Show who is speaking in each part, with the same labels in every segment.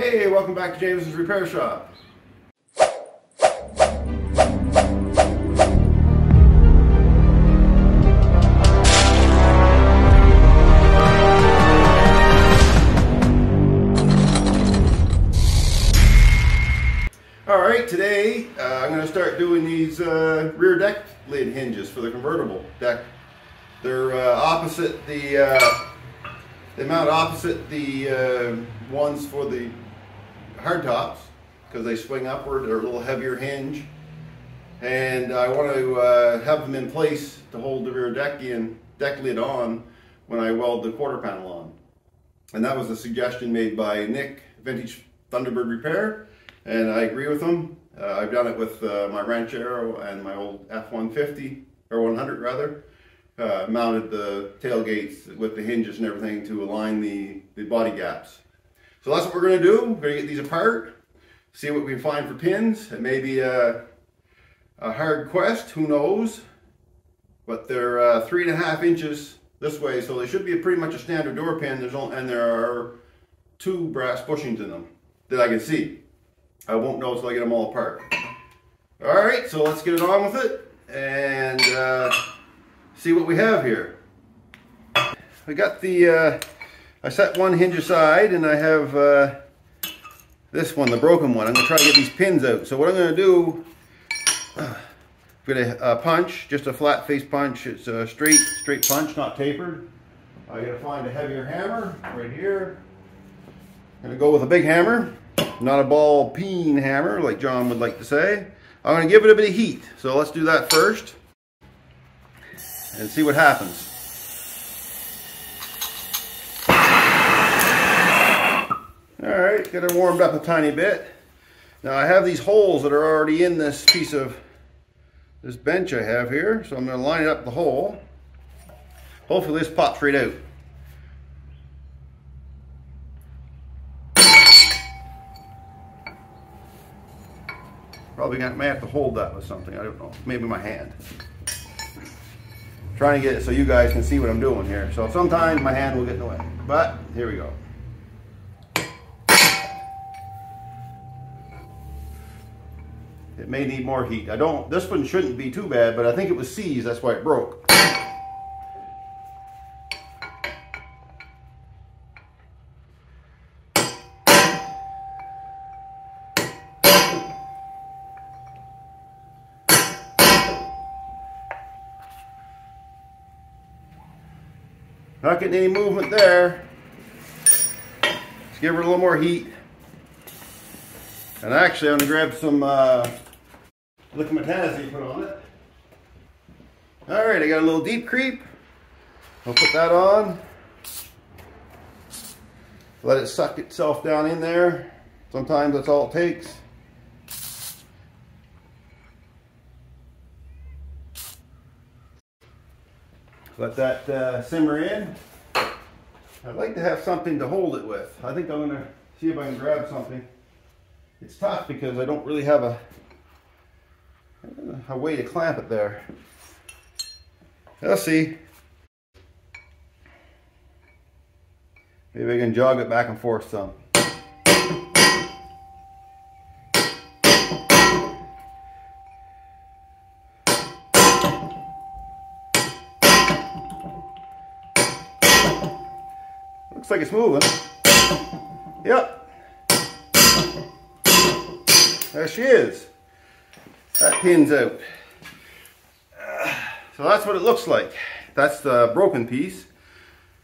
Speaker 1: Hey, welcome back to Jamieson's Repair Shop. All right, today uh, I'm going to start doing these uh, rear deck lid hinges for the convertible deck. They're uh, opposite the, uh, they mount opposite the uh, ones for the hardtops because they swing upward, they're a little heavier hinge. And I want to uh, have them in place to hold the rear deck in, deck lid on when I weld the quarter panel on. And that was a suggestion made by Nick, Vintage Thunderbird Repair and I agree with them. Uh, I've done it with uh, my Ranchero and my old F-150, or 100 rather. Uh, mounted the tailgates with the hinges and everything to align the, the body gaps. So that's what we're to do. We're to get these apart, see what we can find for pins. It may be a, a hard quest, who knows. But they're uh, three and a half inches this way, so they should be pretty much a standard door pin. There's only, and there are two brass bushings in them that I can see. I won't know until I get them all apart. All right, so let's get it on with it and uh, see what we have here. I got the, uh, I set one hinge aside and I have uh, this one, the broken one. I'm gonna try to get these pins out. So what I'm gonna do, I'm gonna uh, punch, just a flat face punch. It's a straight, straight punch, not tapered. I gotta find a heavier hammer right here. I'm gonna go with a big hammer not a ball peen hammer like John would like to say. I'm to give it a bit of heat. So let's do that first and see what happens. All right, get it warmed up a tiny bit. Now I have these holes that are already in this piece of this bench I have here. So I'm going to line up the hole. Hopefully this pops right out. Probably gonna, may have to hold that with something. I don't know. Maybe my hand. Trying to get it so you guys can see what I'm doing here. So sometimes my hand will get in the way. But here we go. It may need more heat. I don't, this one shouldn't be too bad, but I think it was seized, that's why it broke. Not getting any movement there. Let's give her a little more heat. And actually, I'm to grab some uh, to put on it. All right, I got a little deep creep. I'll put that on. Let it suck itself down in there. Sometimes that's all it takes. Let that uh, simmer in. I'd like to have something to hold it with. I think I'm gonna see if I can grab something. It's tough because I don't really have a, a way to clamp it there. Let's see. Maybe I can jog it back and forth some. Looks like it's moving. Yep. There she is. That pin's out. So that's what it looks like. That's the broken piece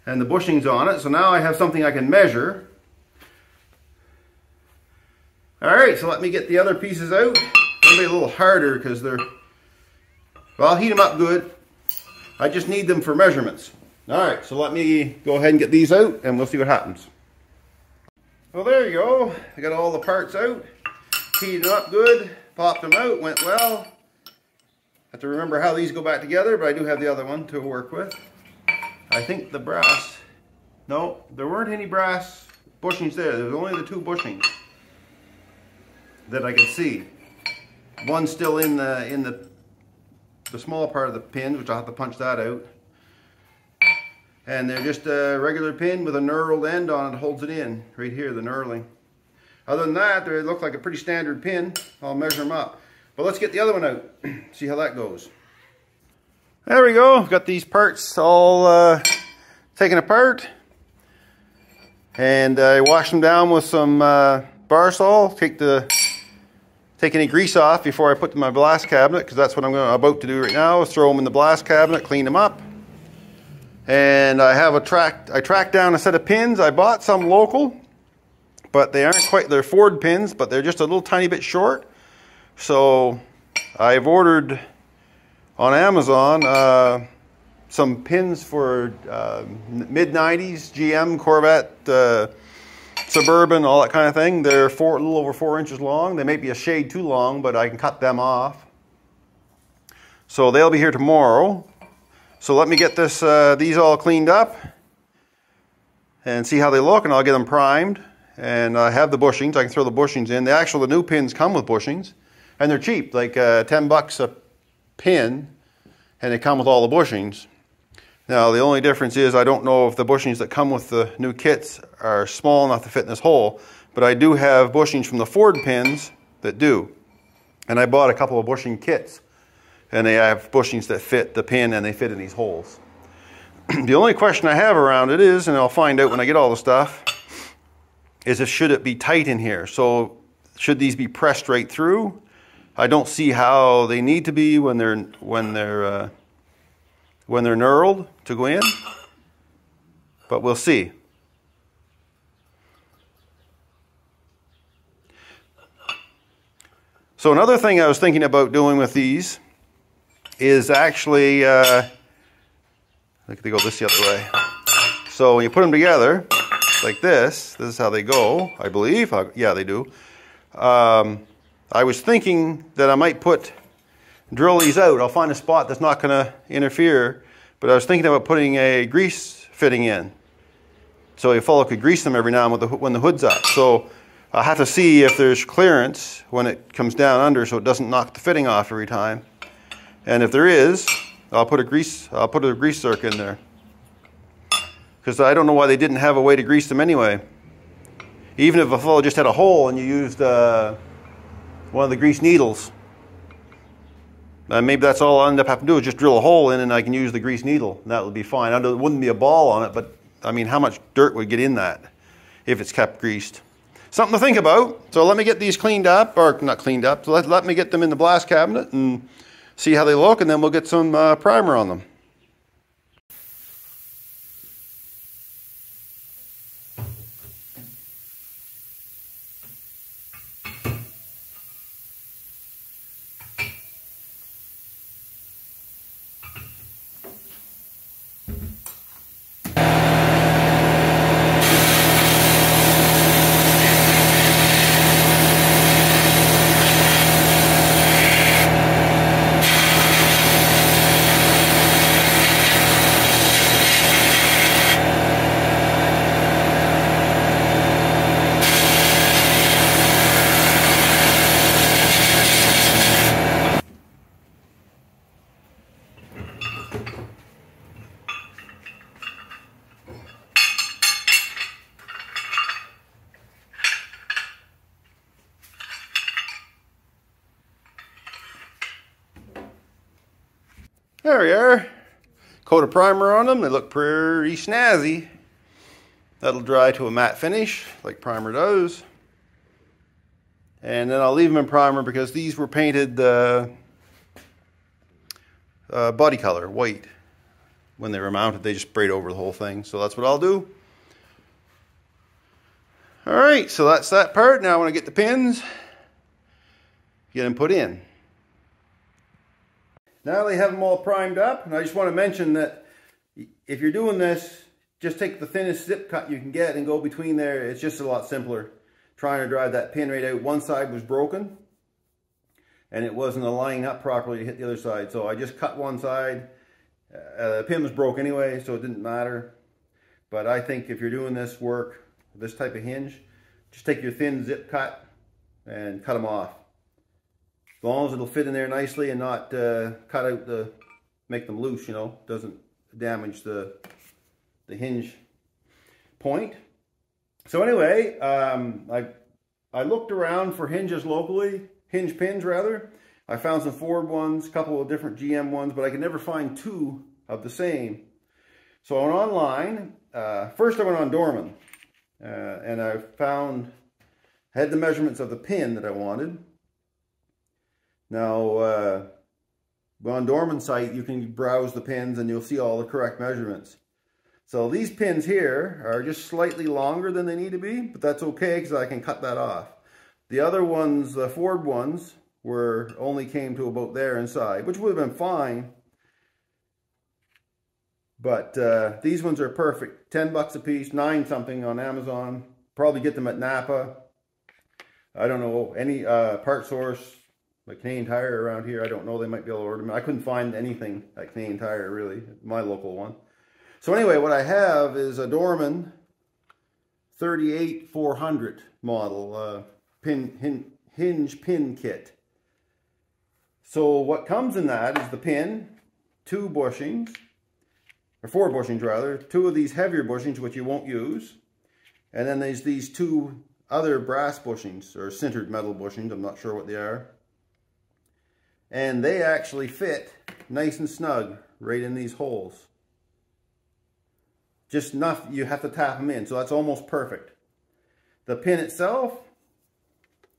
Speaker 1: and the bushings on it. So now I have something I can measure. All right, so let me get the other pieces out. They'll be a little harder because they're, well, I'll heat them up good. I just need them for measurements. All right, so let me go ahead and get these out and we'll see what happens. Well, there you go. I got all the parts out, heated up good, popped them out, went well. Have to remember how these go back together, but I do have the other one to work with. I think the brass, no, there weren't any brass bushings there. There was only the two bushings that I could see. One still in the in the the small part of the pins, which I'll have to punch that out. And they're just a regular pin with a knurled end on it, holds it in, right here, the knurling. Other than that, they look like a pretty standard pin. I'll measure them up. But let's get the other one out, see how that goes. There we go, got these parts all uh, taken apart. And I washed them down with some uh, Varsol, take the take any grease off before I put them in my blast cabinet because that's what I'm about to do right now, is throw them in the blast cabinet, clean them up. And I have a track, I tracked down a set of pins. I bought some local, but they aren't quite, they're Ford pins, but they're just a little tiny bit short. So I've ordered on Amazon uh, some pins for uh, mid 90s GM Corvette uh, Suburban, all that kind of thing. They're four, a little over four inches long. They may be a shade too long, but I can cut them off. So they'll be here tomorrow. So let me get this, uh, these all cleaned up and see how they look, and I'll get them primed. And I have the bushings. I can throw the bushings in. The actual the new pins come with bushings, and they're cheap, like uh, 10 bucks a pin, and they come with all the bushings. Now, the only difference is I don't know if the bushings that come with the new kits are small enough to fit in this hole, but I do have bushings from the Ford pins that do. And I bought a couple of bushing kits, and they have bushings that fit the pin and they fit in these holes. the only question I have around it is, and I'll find out when I get all the stuff, is if should it be tight in here. So should these be pressed right through? I don't see how they need to be when they're when they're uh, when they're knurled to go in, but we'll see. So another thing I was thinking about doing with these is actually, uh, I think they go this the other way. So when you put them together, like this, this is how they go, I believe. Yeah, they do. Um, I was thinking that I might put drill these out. I'll find a spot that's not going to interfere. But I was thinking about putting a grease fitting in. So a fellow could grease them every now and when the, when the hood's up. So I'll have to see if there's clearance when it comes down under so it doesn't knock the fitting off every time. And if there is, I'll put a grease, I'll put a grease zerk in there. Because I don't know why they didn't have a way to grease them anyway. Even if a fellow just had a hole and you used uh, one of the grease needles, uh, maybe that's all I end up having to do is just drill a hole in and I can use the grease needle. And that would be fine. I know, wouldn't be a ball on it, but I mean, how much dirt would get in that if it's kept greased? Something to think about. So let me get these cleaned up, or not cleaned up. So let, let me get them in the blast cabinet and see how they look, and then we'll get some uh, primer on them. There we are. Coat of primer on them. They look pretty snazzy. That'll dry to a matte finish like primer does. And then I'll leave them in primer because these were painted uh, uh, body color, white. When they were mounted, they just sprayed over the whole thing. So that's what I'll do. All right, so that's that part. Now I want to get the pins, get them put in. Now they have them all primed up, and I just want to mention that if you're doing this, just take the thinnest zip cut you can get and go between there. It's just a lot simpler trying to drive that pin right out. One side was broken, and it wasn't aligning up properly to hit the other side. So I just cut one side. Uh, the pin was broke anyway, so it didn't matter. But I think if you're doing this work, this type of hinge, just take your thin zip cut and cut them off long as it'll fit in there nicely and not uh, cut out the, make them loose, you know, doesn't damage the, the hinge point. So anyway, um, I, I looked around for hinges locally, hinge pins rather. I found some Ford ones, a couple of different GM ones, but I could never find two of the same. So I went online. Uh, first I went on Dorman, uh, and I found, had the measurements of the pin that I wanted. Now, uh, on Dorman site, you can browse the pins and you'll see all the correct measurements. So these pins here are just slightly longer than they need to be, but that's okay because I can cut that off. The other ones, the Ford ones, were only came to about there inside, which would have been fine. But uh, these ones are perfect. 10 bucks a piece, nine something on Amazon. Probably get them at Napa. I don't know, any uh, PartSource, like Canadian Tire around here. I don't know, they might be able to order them. I couldn't find anything at Canadian Tire, really, my local one. So anyway, what I have is a Dorman 38400 model uh, pin, hin, hinge pin kit. So what comes in that is the pin, two bushings, or four bushings rather, two of these heavier bushings which you won't use, and then there's these two other brass bushings, or sintered metal bushings, I'm not sure what they are. And they actually fit nice and snug right in these holes. Just enough, you have to tap them in. So that's almost perfect. The pin itself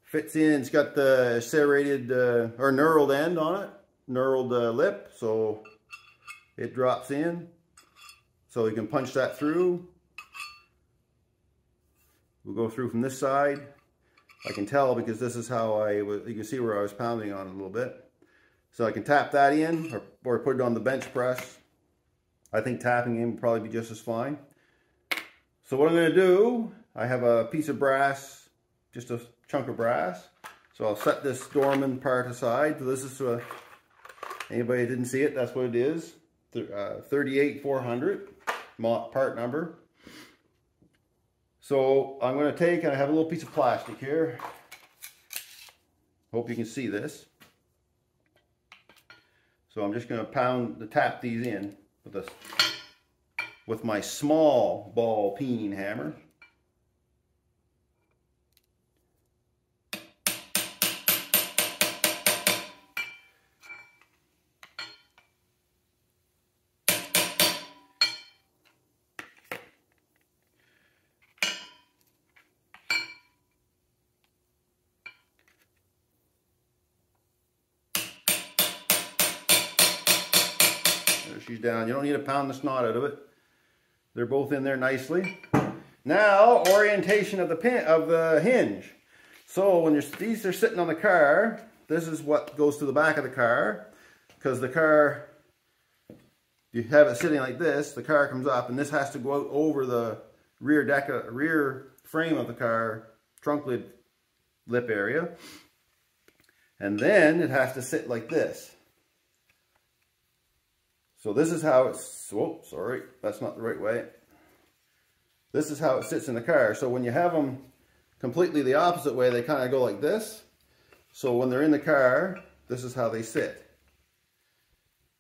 Speaker 1: fits in. It's got the serrated uh, or knurled end on it. Knurled uh, lip. So it drops in. So you can punch that through. We'll go through from this side. I can tell because this is how I, you can see where I was pounding on it a little bit. So I can tap that in or, or put it on the bench press I think tapping in would probably be just as fine. So what I'm going to do, I have a piece of brass, just a chunk of brass. So I'll set this Dorman part aside. So this is, uh, anybody didn't see it, that's what it is. Uh, 38400 part number. So I'm going to take, and I have a little piece of plastic here. Hope you can see this. So I'm just going to pound, the tap these in with, a, with my small ball peen hammer. She's down. You don't need to pound the snot out of it. They're both in there nicely. Now, orientation of the pin of the hinge. So when these are sitting on the car, this is what goes to the back of the car. Because the car, you have it sitting like this, the car comes up and this has to go out over the rear deck, of rear frame of the car, trunk lid lip area. And then it has to sit like this. So this is how it's, oh, sorry, that's not the right way. This is how it sits in the car. So when you have them completely the opposite way, they kind of go like this. So when they're in the car, this is how they sit.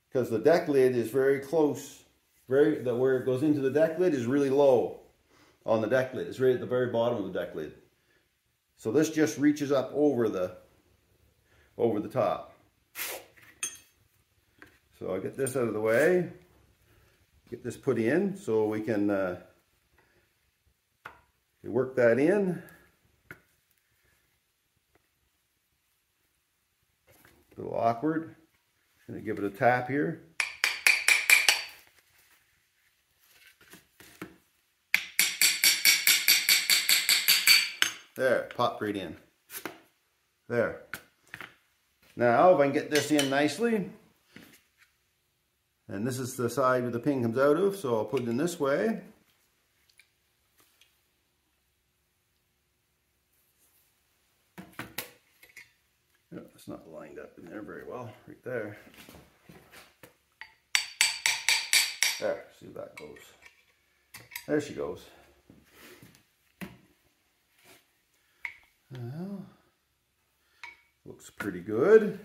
Speaker 1: Because the deck lid is very close, very the, where it goes into the deck lid is really low on the deck lid. It's right at the very bottom of the deck lid. So this just reaches up over the over the top. So I'll get this out of the way, get this put in so we can uh, work that in. A little awkward. Gonna give it a tap here. There, pop right in. There. Now, if I can get this in nicely, and this is the side where the pin comes out of, so I'll put it in this way. Oh, it's not lined up in there very well, right there. There, see if that goes. There she goes. Well, looks pretty good.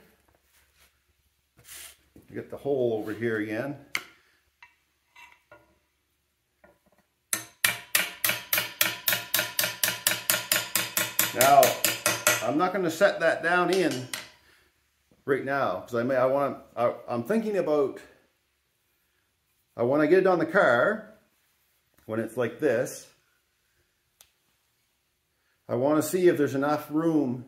Speaker 1: Get the hole over here again. Now I'm not going to set that down in right now because I may I want to I'm thinking about I want to get it on the car when it's like this. I want to see if there's enough room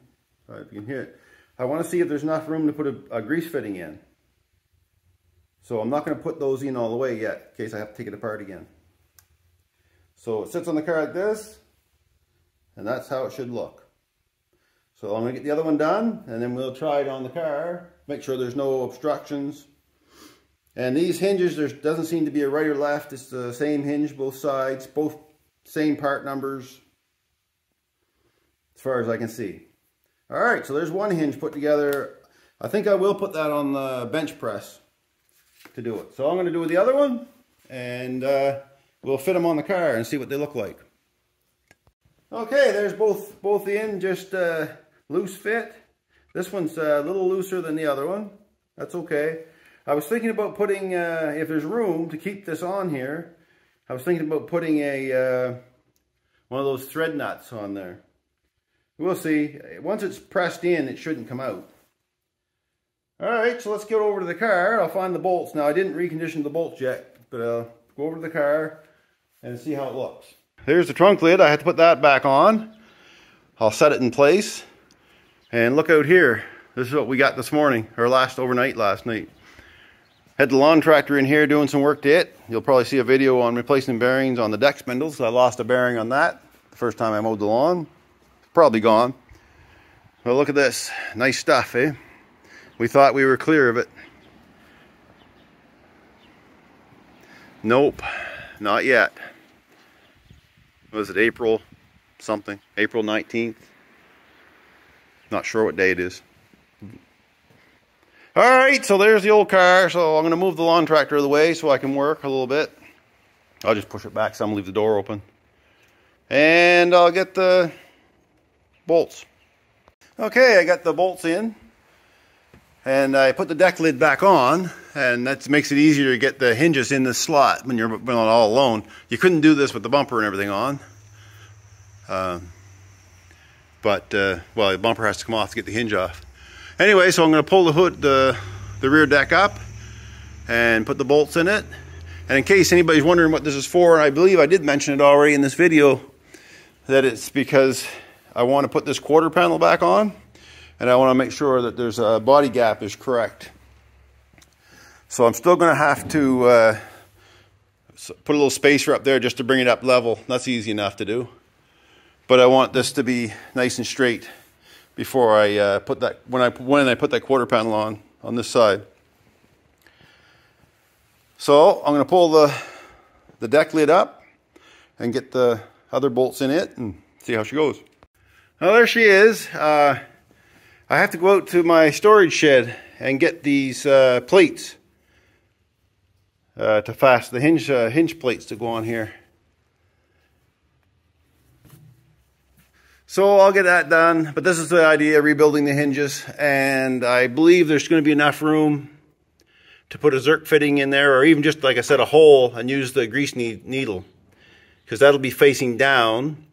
Speaker 1: if you can hear it. I want to see if there's enough room to put a, a grease fitting in so I'm not going to put those in all the way yet in case I have to take it apart again so it sits on the car like this and that's how it should look so I'm going to get the other one done and then we'll try it on the car, make sure there's no obstructions. And these hinges, there doesn't seem to be a right or left. It's the same hinge, both sides, both same part numbers, as far as I can see. All right, so there's one hinge put together. I think I will put that on the bench press to do it. So I'm going to do the other one, and uh, we'll fit them on the car and see what they look like. Okay, there's both both in, just uh, loose fit. This one's a little looser than the other one. That's okay. I was thinking about putting, uh, if there's room to keep this on here, I was thinking about putting a uh, one of those thread nuts on there. We'll see. Once it's pressed in, it shouldn't come out. All right, so let's get over to the car. I'll find the bolts. Now, I didn't recondition the bolts yet, but I'll go over to the car and see how it looks. There's the trunk lid. I had to put that back on. I'll set it in place. And look out here. This is what we got this morning, or last overnight last night. Had the lawn tractor in here doing some work to it. You'll probably see a video on replacing bearings on the deck spindles. I lost a bearing on that the first time I mowed the lawn. Probably gone. But look at this. Nice stuff, eh? We thought we were clear of it. Nope, not yet. Was it April something? April 19th? Not sure what day it is. All right, so there's the old car. So I'm going to move the lawn tractor of the way so I can work a little bit. I'll just push it back some, leave the door open. And I'll get the bolts. Okay, I got the bolts in. And I put the deck lid back on, and that makes it easier to get the hinges in the slot when you're all alone. You couldn't do this with the bumper and everything on. Uh, but, uh, well, the bumper has to come off to get the hinge off. Anyway, so I'm going to pull the hood, the, the rear deck up and put the bolts in it. And in case anybody's wondering what this is for, I believe I did mention it already in this video, that it's because I want to put this quarter panel back on and I want to make sure that there's a body gap is correct. So I'm still going to have to uh, put a little spacer up there just to bring it up level. That's easy enough to do but I want this to be nice and straight before I uh, put that when I when I put that quarter panel on on this side. So I'm going to pull the the deck lid up and get the other bolts in it and see how she goes. Well, there she is. Uh, I have to go out to my storage shed and get these uh, plates uh, to fasten the hinge uh, hinge plates to go on here. So I'll get that done, but this is the idea, rebuilding the hinges, and I believe there's going to be enough room to put a Zerk fitting in there, or even just, like I said, a hole and use the grease needle, because that'll be facing down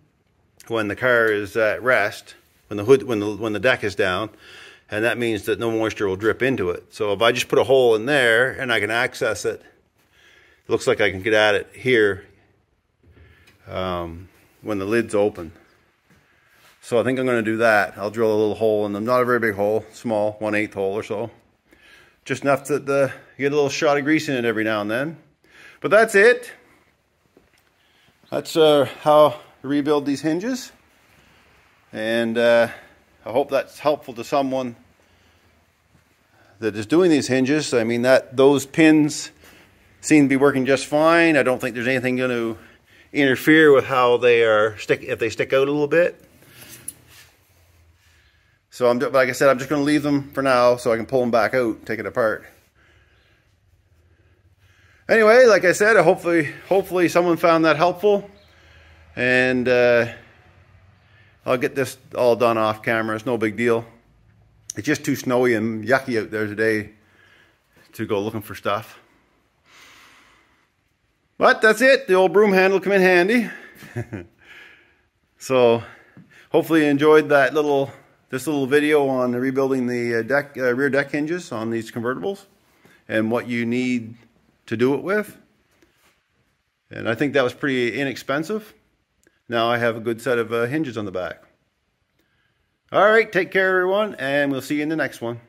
Speaker 1: when the car is at rest, when the hood, when the, when the deck is down, and that means that no moisture will drip into it. So if I just put a hole in there and I can access it, it looks like I can get at it here um, when the lid's open. So I think I'm going to do that. I'll drill a little hole in them. Not a very big hole, small, one-eighth hole or so. Just enough to uh, get a little shot of grease in it every now and then. But that's it. That's uh, how rebuild these hinges. And uh, I hope that's helpful to someone that is doing these hinges. I mean, that those pins seem to be working just fine. I don't think there's anything going to interfere with how they are stick if they stick out a little bit. So I'm, like I said, I'm just going to leave them for now so I can pull them back out, take it apart. Anyway, like I said, hopefully, hopefully someone found that helpful, and uh, I'll get this all done off camera. It's no big deal. It's just too snowy and yucky out there today to go looking for stuff. But that's it. The old broom handle come in handy. so hopefully you enjoyed that little this little video on rebuilding the uh, deck uh, rear deck hinges on these convertibles and what you need to do it with. And I think that was pretty inexpensive. Now I have a good set of uh, hinges on the back. All right, take care everyone, and we'll see you in the next one.